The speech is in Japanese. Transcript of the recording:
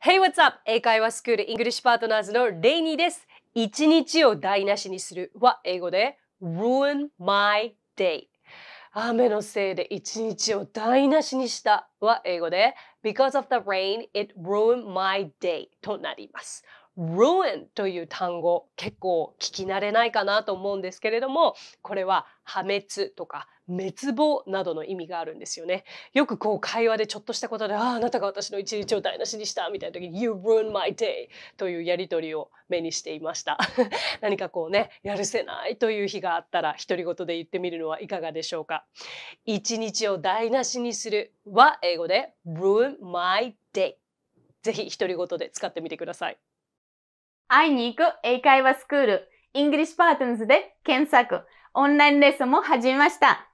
Hey, what's up? 英会話スクールイングリッシュパートナーズのレイニーです。一日を台無しにするは英語で ruin my day。雨のせいで一日を台無しにしたは英語で because of the rain, it ruined my day となります。Ruin という単語結構聞き慣れないかなと思うんですけれどもこれは破滅とか滅亡などの意味があるんですよね。よくこう会話でちょっとしたことで「あああなたが私の一日を台無しにした」みたいな時に「You ruin my day」というやり取りを目にしていました。何かこうねやるせないという日があったら独り言で言ってみるのはいかがでしょうか。一日を台無しにするは英語で ruin my day。ぜひ独り言で使ってみてください。会いに行く英会話スクール、イングリッシュパートナーズで検索、オンラインレッスンも始めました。